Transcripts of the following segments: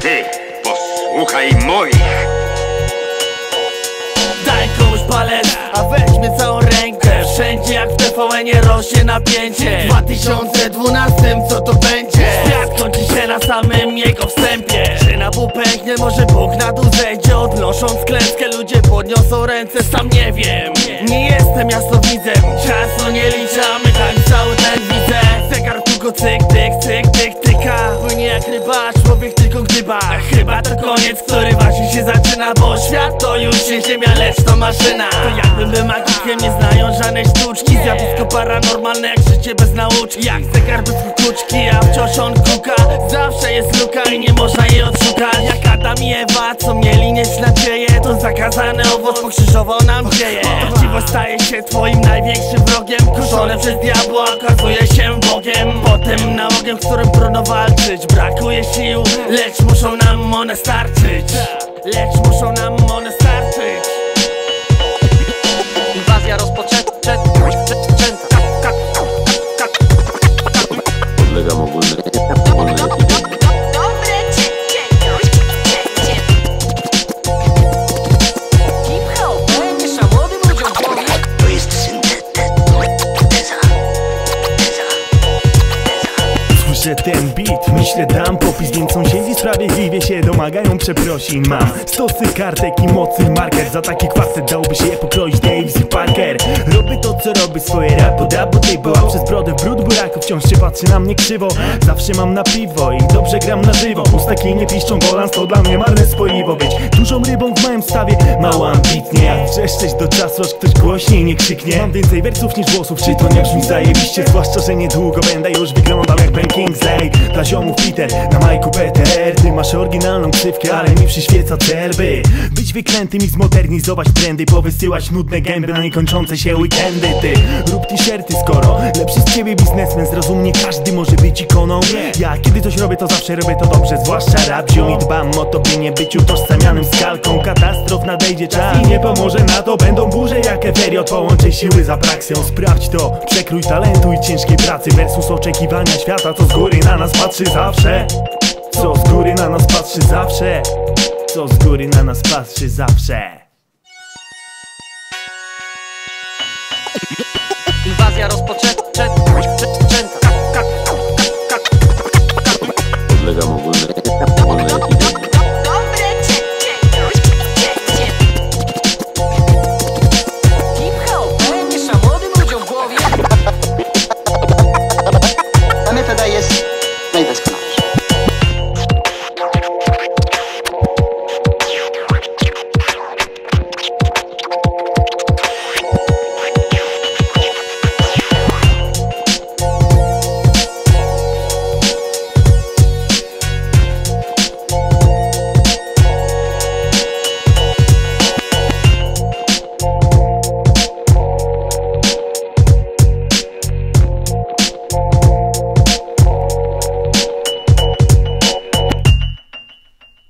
ty posłuchaj moich. Daj komuś palec, a weźmy całą rękę. Wszędzie jak w TVN-ie rośnie napięcie. W 2012 co to będzie? Świat kończy się na samym jego wstępie. Czy na pół pęknie, może Bóg na dół zejdzie? Odnosząc klęskę ludzie podniosą ręce, sam nie wiem Nie jestem jasnowidzem, czasu nie liczamy Tak cały ten widzę. Zegar tylko cyk, To koniec, który właśnie się zaczyna Bo świat to już nie ziemia, lecz to maszyna. To jakbym był magikiem, nie znając żadnej sztuczki. Zjawisko paranormalne jak życie bez nauczki. Jak zegar bez kukuczki, a wciąż on kuka Zawsze jest luka i nie można jej odszukać. Jak Adam i Ewa, co mieli nieść nadzieję To zakazany owoc pokrzyżował nam dzieje Chciwość staje się twoim największym wrogiem. Kuszone przez diabła okazuje się Bogiem. Potem nałogiem, z którym trudno walczyć Brakuje sił, lecz muszą nam one starczyć. Lecz muszą nam Słyszę ten beat, myślę dam. Popis Więc sąsiedzi sprawiedliwie się domagają przeprosin Mam stosy kartek i mocny marker Za taki kwartet dałby się pokroić Davis i Parker. Robię to co robi swoje rapo Dabo tej była przez brodę w brud buraków Wciąż się patrzy na mnie krzywo. Zawsze mam na piwo i dobrze gram na żywo. Usta nie piszczą golans to dla mnie marne spoiwo. Być dużą rybą w małym stawie. Mało ambitnie jak wrzeszczeć do czasu Aż ktoś głośniej nie krzyknie. Mam więcej wersów niż głosów Czy to nie brzmi zajebiście? Zwłaszcza, że niedługo będę już wyglądał jak Ben Kingsley. Dla ziomów Peter, na majku PTR Ty masz oryginalną ksywkę, ale mi przyświeca cel By być wyklętym i zmodernizować trendy Powysyłać nudne gęby na niekończące się weekendy. Ty rób t-shirty skoro lepszy z ciebie biznesmen Zrozum, nie każdy może być ikoną. Ja kiedy coś robię to zawsze robię to dobrze Zwłaszcza rap i dbam o to by nie być utożsamianym z kalką. Katastrof nadejdzie czas i nie pomoże na to. Będą burze jak eferiot Połączę siły za praksją Sprawdź to, przekrój talentu i ciężkiej pracy Versus oczekiwania świata. Co z góry na nas patrzy zawsze. Co z góry na nas patrzy zawsze. Co z góry na nas patrzy zawsze ないです。か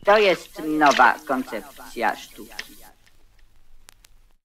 To jest nowa koncepcja sztuki.